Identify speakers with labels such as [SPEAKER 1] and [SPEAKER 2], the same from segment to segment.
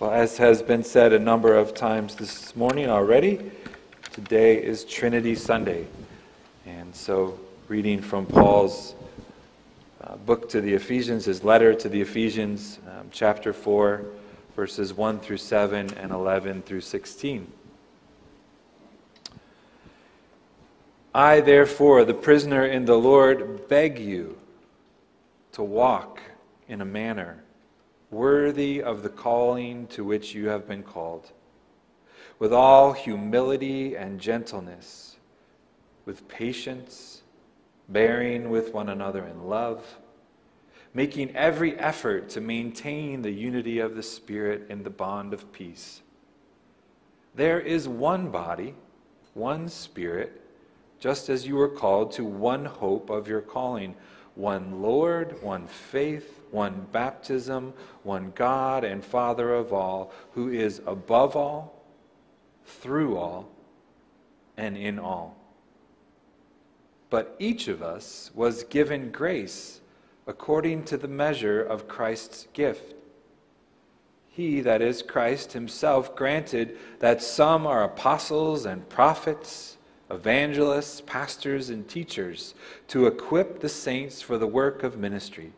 [SPEAKER 1] Well, as has been said a number of times this morning already, today is Trinity Sunday. And so, reading from Paul's uh, book to the Ephesians, his letter to the Ephesians, um, chapter 4, verses 1 through 7 and 11 through 16. I, therefore, the prisoner in the Lord, beg you to walk in a manner worthy of the calling to which you have been called, with all humility and gentleness, with patience, bearing with one another in love, making every effort to maintain the unity of the Spirit in the bond of peace. There is one body, one Spirit, just as you were called to one hope of your calling, one Lord, one faith one baptism, one God and Father of all, who is above all, through all, and in all. But each of us was given grace according to the measure of Christ's gift. He, that is Christ himself, granted that some are apostles and prophets, evangelists, pastors, and teachers to equip the saints for the work of ministry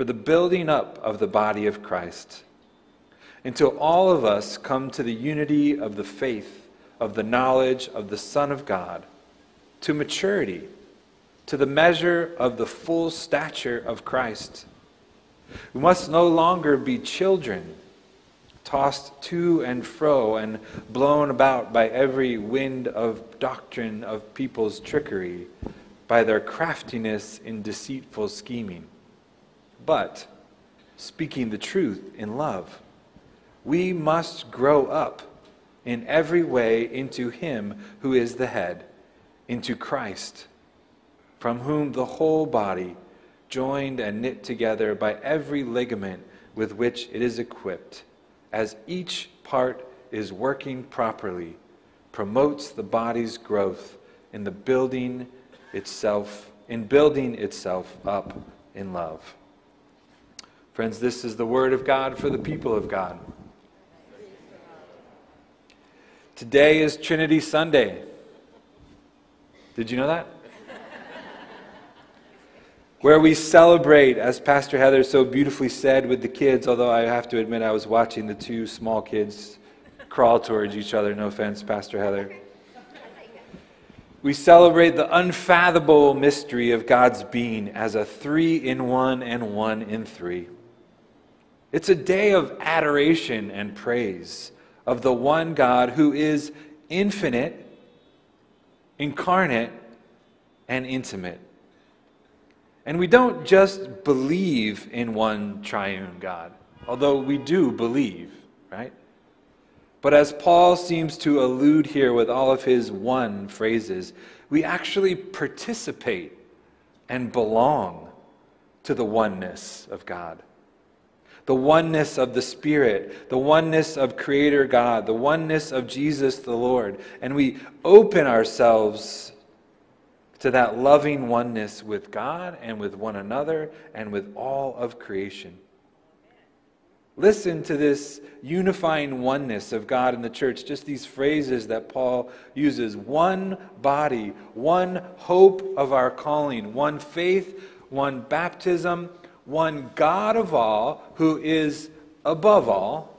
[SPEAKER 1] for the building up of the body of Christ, until all of us come to the unity of the faith, of the knowledge of the Son of God, to maturity, to the measure of the full stature of Christ. We must no longer be children, tossed to and fro and blown about by every wind of doctrine of people's trickery, by their craftiness in deceitful scheming but speaking the truth in love. We must grow up in every way into Him who is the head, into Christ, from whom the whole body, joined and knit together by every ligament with which it is equipped, as each part is working properly, promotes the body's growth in the building itself, in building itself up in love. Friends, this is the word of God for the people of God. Today is Trinity Sunday. Did you know that? Where we celebrate, as Pastor Heather so beautifully said with the kids, although I have to admit I was watching the two small kids crawl towards each other. No offense, Pastor Heather. We celebrate the unfathomable mystery of God's being as a three in one and one in three. It's a day of adoration and praise of the one God who is infinite, incarnate, and intimate. And we don't just believe in one triune God, although we do believe, right? But as Paul seems to allude here with all of his one phrases, we actually participate and belong to the oneness of God the oneness of the Spirit, the oneness of Creator God, the oneness of Jesus the Lord. And we open ourselves to that loving oneness with God and with one another and with all of creation. Listen to this unifying oneness of God in the church, just these phrases that Paul uses one body, one hope of our calling, one faith, one baptism, one God of all, who is above all,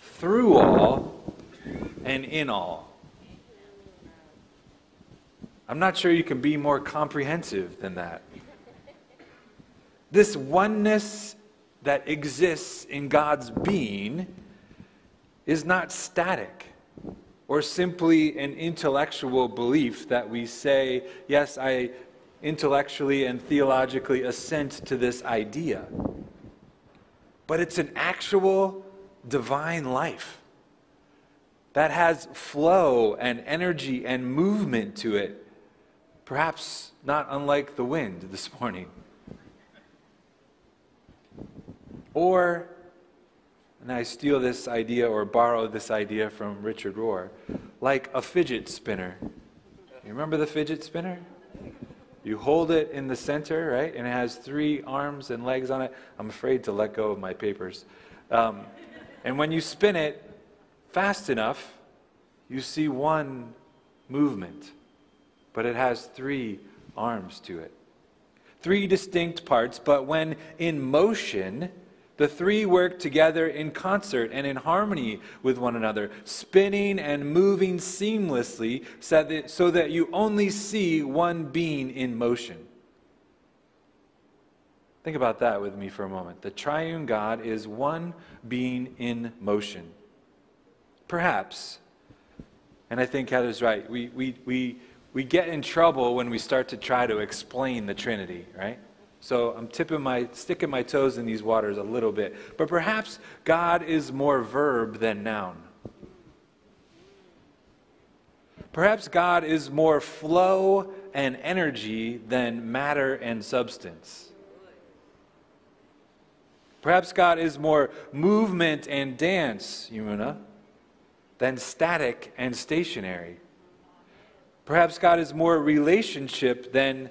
[SPEAKER 1] through all, and in all. I'm not sure you can be more comprehensive than that. This oneness that exists in God's being is not static or simply an intellectual belief that we say, yes, I intellectually and theologically assent to this idea. But it's an actual divine life that has flow and energy and movement to it, perhaps not unlike the wind this morning. Or, and I steal this idea or borrow this idea from Richard Rohr, like a fidget spinner. You remember the fidget spinner? You hold it in the center, right? And it has three arms and legs on it. I'm afraid to let go of my papers. Um, And when you spin it fast enough, you see one movement, but it has three arms to it. Three distinct parts, but when in motion, the three work together in concert and in harmony with one another, spinning and moving seamlessly so that, so that you only see one being in motion. Think about that with me for a moment. The triune God is one being in motion. Perhaps, and I think Heather's right, we, we, we, we get in trouble when we start to try to explain the Trinity, right? So I'm tipping my, sticking my toes in these waters a little bit. But perhaps God is more verb than noun. Perhaps God is more flow and energy than matter and substance. Perhaps God is more movement and dance, Yumuna, than static and stationary. Perhaps God is more relationship than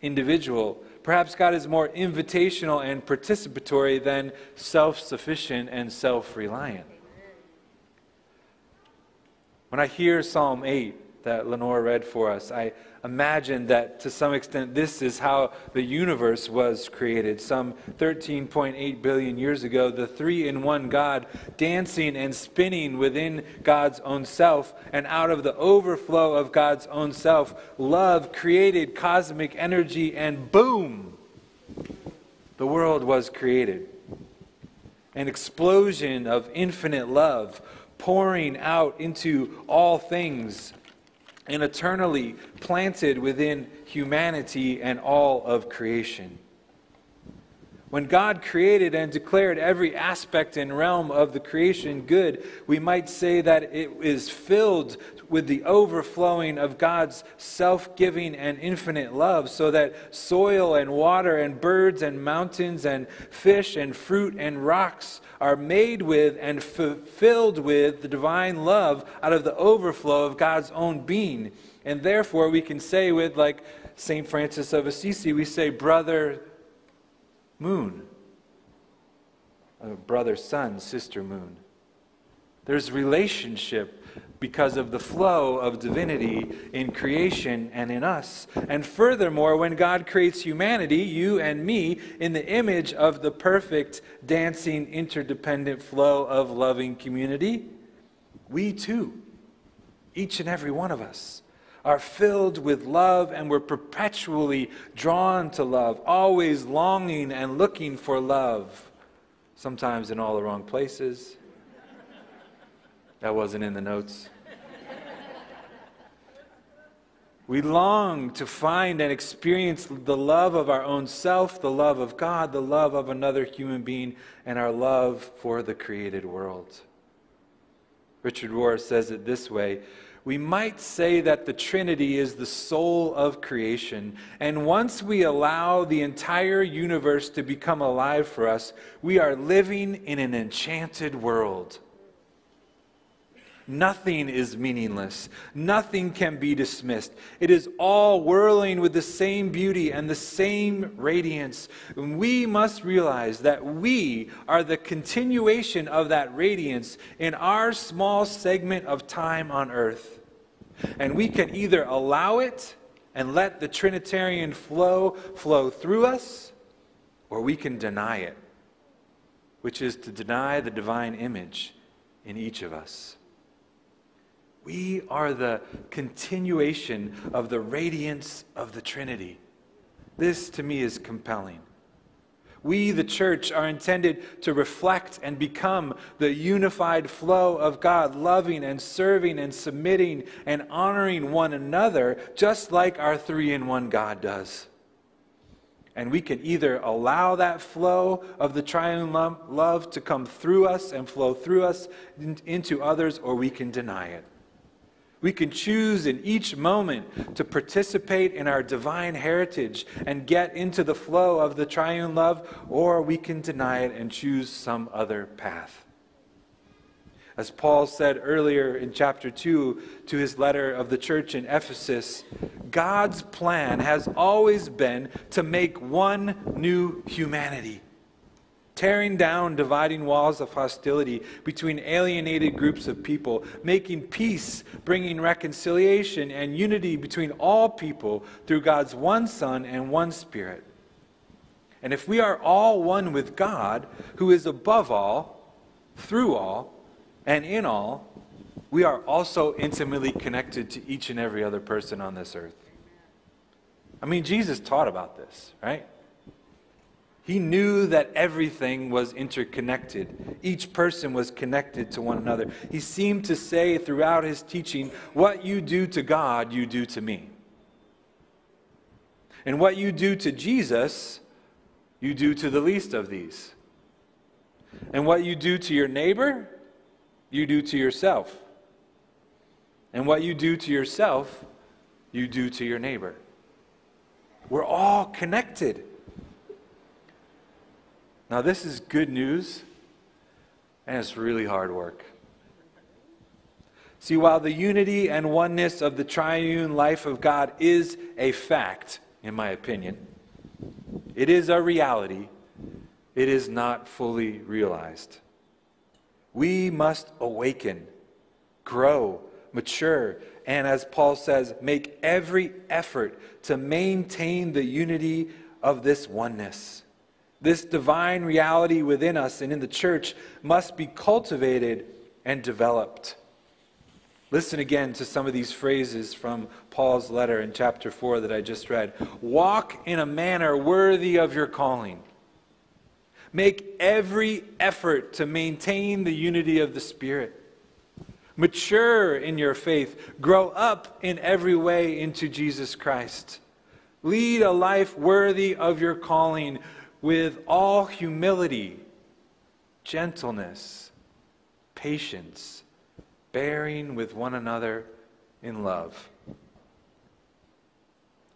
[SPEAKER 1] individual. Perhaps God is more invitational and participatory than self sufficient and self reliant. When I hear Psalm 8 that Lenore read for us, I imagine that to some extent this is how the universe was created. Some 13.8 billion years ago, the three in one God dancing and spinning within God's own self, and out of the overflow of God's own self, love created cosmic energy, and boom, the world was created. An explosion of infinite love pouring out into all things and eternally planted within humanity and all of creation. When God created and declared every aspect and realm of the creation good, we might say that it is filled with the overflowing of God's self giving and infinite love, so that soil and water and birds and mountains and fish and fruit and rocks are made with and filled with the divine love out of the overflow of God's own being. And therefore, we can say with, like St. Francis of Assisi, we say, Brother Moon, brother sun, sister moon. There's relationship because of the flow of divinity in creation and in us. And furthermore, when God creates humanity, you and me, in the image of the perfect, dancing, interdependent flow of loving community, we too, each and every one of us, are filled with love and we're perpetually drawn to love, always longing and looking for love, sometimes in all the wrong places. That wasn't in the notes. We long to find and experience the love of our own self, the love of God, the love of another human being, and our love for the created world. Richard Rohr says it this way We might say that the Trinity is the soul of creation, and once we allow the entire universe to become alive for us, we are living in an enchanted world. Nothing is meaningless. Nothing can be dismissed. It is all whirling with the same beauty and the same radiance. And we must realize that we are the continuation of that radiance in our small segment of time on earth. And we can either allow it and let the Trinitarian flow flow through us, or we can deny it, which is to deny the divine image in each of us. We are the continuation of the radiance of the Trinity. This, to me, is compelling. We, the church, are intended to reflect and become the unified flow of God, loving and serving and submitting and honoring one another, just like our three in one God does. And we can either allow that flow of the triune love to come through us and flow through us into others, or we can deny it. We can choose in each moment to participate in our divine heritage and get into the flow of the triune love, or we can deny it and choose some other path. As Paul said earlier in chapter 2 to his letter of the church in Ephesus, God's plan has always been to make one new humanity. Tearing down dividing walls of hostility between alienated groups of people, making peace, bringing reconciliation and unity between all people through God's one Son and one Spirit. And if we are all one with God, who is above all, through all, and in all, we are also intimately connected to each and every other person on this earth. I mean, Jesus taught about this, right? He knew that everything was interconnected. Each person was connected to one another. He seemed to say throughout his teaching, What you do to God, you do to me. And what you do to Jesus, you do to the least of these. And what you do to your neighbor, you do to yourself. And what you do to yourself, you do to your neighbor. We're all connected. Now, this is good news, and it's really hard work. See, while the unity and oneness of the triune life of God is a fact, in my opinion, it is a reality, it is not fully realized. We must awaken, grow, mature, and as Paul says, make every effort to maintain the unity of this oneness. This divine reality within us and in the church must be cultivated and developed. Listen again to some of these phrases from Paul's letter in chapter 4 that I just read. Walk in a manner worthy of your calling. Make every effort to maintain the unity of the Spirit. Mature in your faith. Grow up in every way into Jesus Christ. Lead a life worthy of your calling with all humility, gentleness, patience, bearing with one another in love.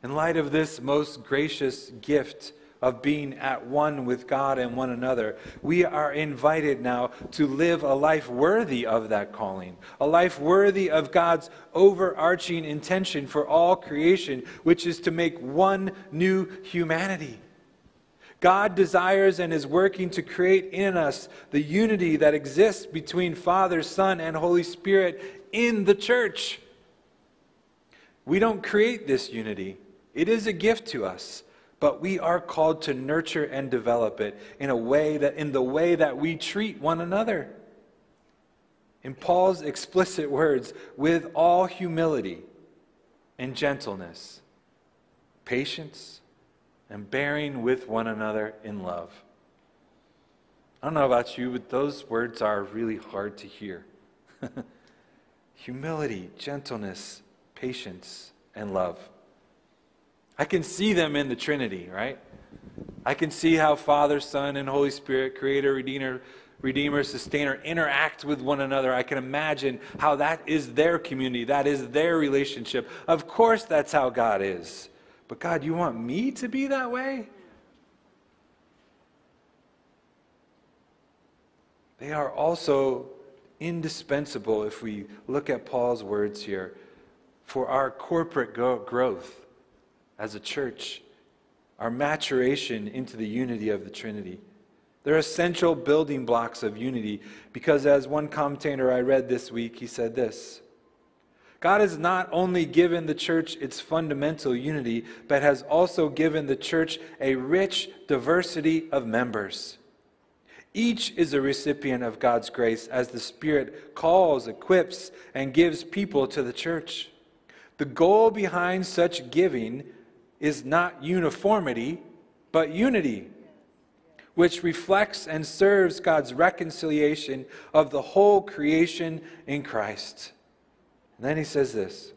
[SPEAKER 1] In light of this most gracious gift of being at one with God and one another, we are invited now to live a life worthy of that calling, a life worthy of God's overarching intention for all creation, which is to make one new humanity. God desires and is working to create in us the unity that exists between Father, Son, and Holy Spirit in the church. We don't create this unity, it is a gift to us. But we are called to nurture and develop it in a way that in the way that we treat one another. In Paul's explicit words, with all humility and gentleness, patience, and bearing with one another in love. I don't know about you, but those words are really hard to hear. Humility, gentleness, patience, and love. I can see them in the Trinity, right? I can see how Father, Son, and Holy Spirit, Creator, Redeemer, Redeemer, Sustainer, interact with one another. I can imagine how that is their community, that is their relationship. Of course, that's how God is. But God, you want me to be that way? They are also indispensable, if we look at Paul's words here, for our corporate growth as a church, our maturation into the unity of the Trinity. They're essential building blocks of unity because, as one commentator I read this week, he said this God has not only given the church its fundamental unity, but has also given the church a rich diversity of members. Each is a recipient of God's grace as the Spirit calls, equips, and gives people to the church. The goal behind such giving is not uniformity, but unity, which reflects and serves God's reconciliation of the whole creation in Christ. And then he says this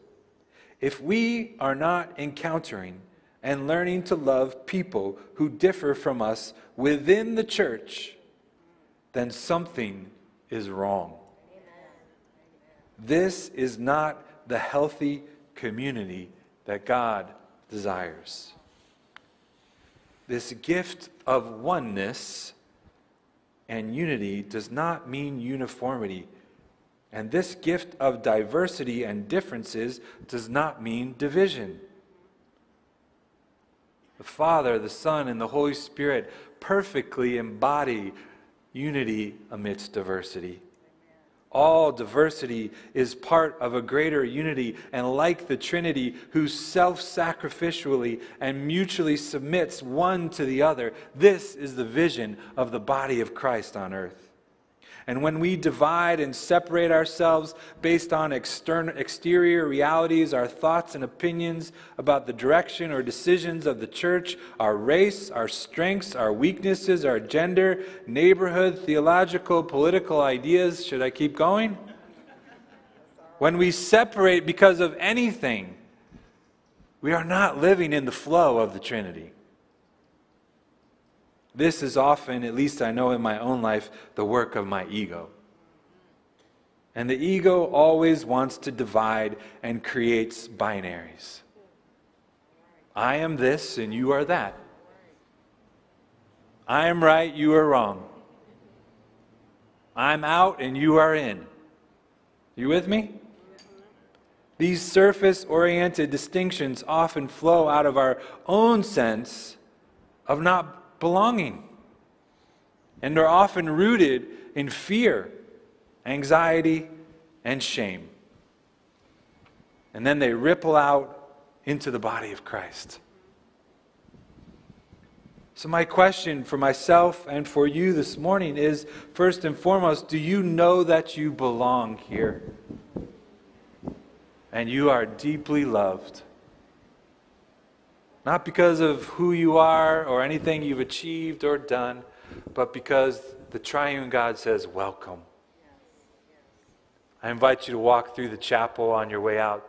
[SPEAKER 1] If we are not encountering and learning to love people who differ from us within the church, then something is wrong. This is not the healthy community that God desires. This gift of oneness and unity does not mean uniformity. And this gift of diversity and differences does not mean division. The Father, the Son, and the Holy Spirit perfectly embody unity amidst diversity. All diversity is part of a greater unity, and like the Trinity, who self sacrificially and mutually submits one to the other, this is the vision of the body of Christ on earth. And when we divide and separate ourselves based on external, exterior realities, our thoughts and opinions about the direction or decisions of the church, our race, our strengths, our weaknesses, our gender, neighborhood, theological, political ideas, should I keep going? When we separate because of anything, we are not living in the flow of the Trinity. This is often, at least I know in my own life, the work of my ego. And the ego always wants to divide and creates binaries. I am this and you are that. I am right, you are wrong. I'm out and you are in. You with me? These surface oriented distinctions often flow out of our own sense of not belonging and are often rooted in fear, anxiety, and shame. And then they ripple out into the body of Christ. So, my question for myself and for you this morning is first and foremost, do you know that you belong here? And you are deeply loved? Not because of who you are or anything you've achieved or done, but because the triune God says, Welcome. I invite you to walk through the chapel on your way out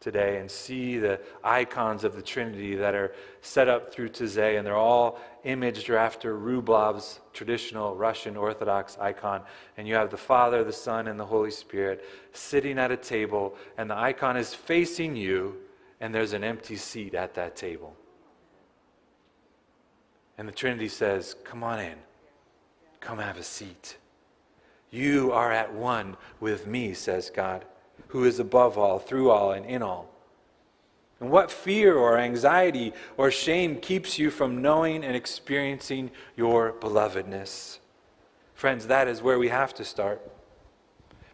[SPEAKER 1] today and see the icons of the Trinity that are set up through Taizé, and they're all imaged after Rublev's traditional Russian Orthodox icon. And you have the Father, the Son, and the Holy Spirit sitting at a table, and the icon is facing you and there's an empty seat at that table. And the Trinity says, Come on in. Come have a seat. You are at one with me, says God, who is above all, through all, and in all. And what fear or anxiety or shame keeps you from knowing and experiencing your belovedness? Friends, that is where we have to start.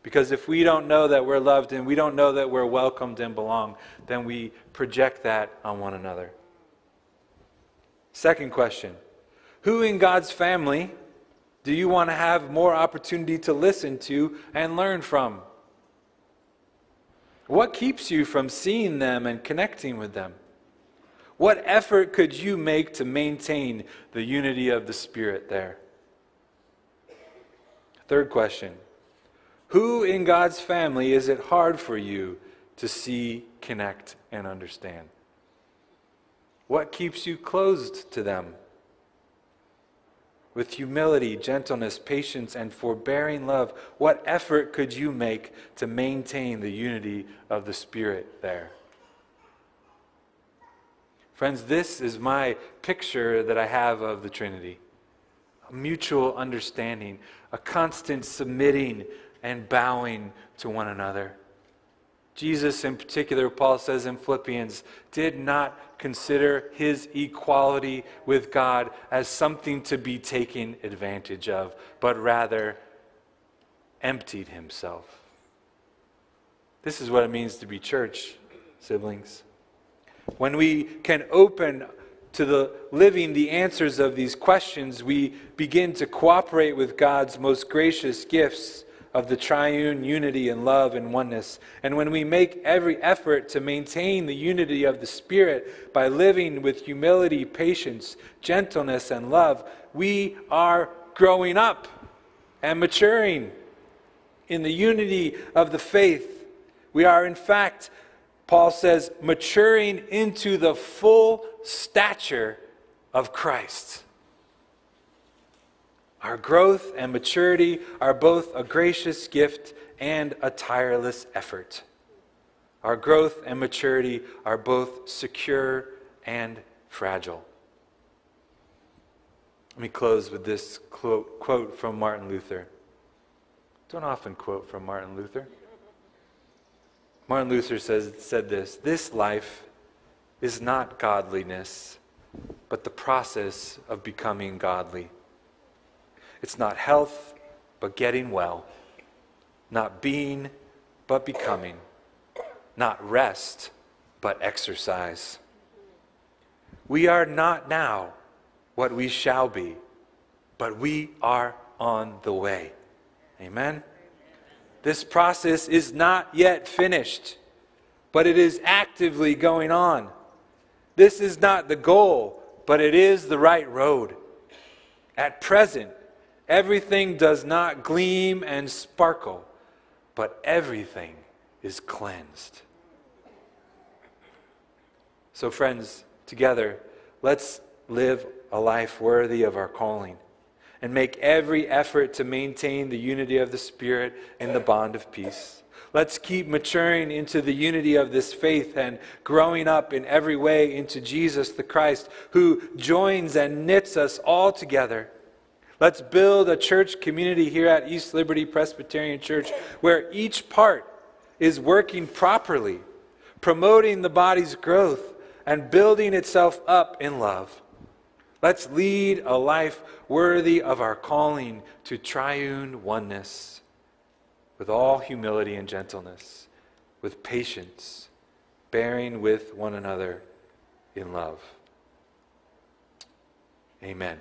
[SPEAKER 1] Because if we don't know that we're loved and we don't know that we're welcomed and belong, then we project that on one another. Second question Who in God's family do you want to have more opportunity to listen to and learn from? What keeps you from seeing them and connecting with them? What effort could you make to maintain the unity of the Spirit there? Third question who in God's family is it hard for you to see, connect, and understand? What keeps you closed to them? With humility, gentleness, patience, and forbearing love, what effort could you make to maintain the unity of the Spirit there? Friends, this is my picture that I have of the Trinity a mutual understanding, a constant submitting and bowing to one another. Jesus, in particular, Paul says in Philippians, did not consider his equality with God as something to be taken advantage of, but rather emptied himself. This is what it means to be church, siblings. When we can open to the living the answers of these questions, we begin to cooperate with God's most gracious gifts of the triune unity and love and oneness. And when we make every effort to maintain the unity of the Spirit by living with humility, patience, gentleness, and love, we are growing up and maturing in the unity of the faith. We are, in fact, Paul says, maturing into the full stature of Christ. Our growth and maturity are both a gracious gift and a tireless effort. Our growth and maturity are both secure and fragile. Let me close with this quote from Martin Luther. Don't often quote from Martin Luther. Martin Luther says, said this This life is not godliness, but the process of becoming godly. It's not health, but getting well. Not being, but becoming. Not rest, but exercise. We are not now what we shall be, but we are on the way. Amen? This process is not yet finished, but it is actively going on. This is not the goal, but it is the right road. At present, everything does not gleam and sparkle, but everything is cleansed. So, friends, together, let's live a life worthy of our calling and make every effort to maintain the unity of the Spirit and the bond of peace. Let's keep maturing into the unity of this faith and growing up in every way into Jesus the Christ, who joins and knits us all together. Let's build a church community here at East Liberty Presbyterian Church where each part is working properly, promoting the body's growth and building itself up in love. Let's lead a life worthy of our calling to triune oneness with all humility and gentleness, with patience, bearing with one another in love. Amen.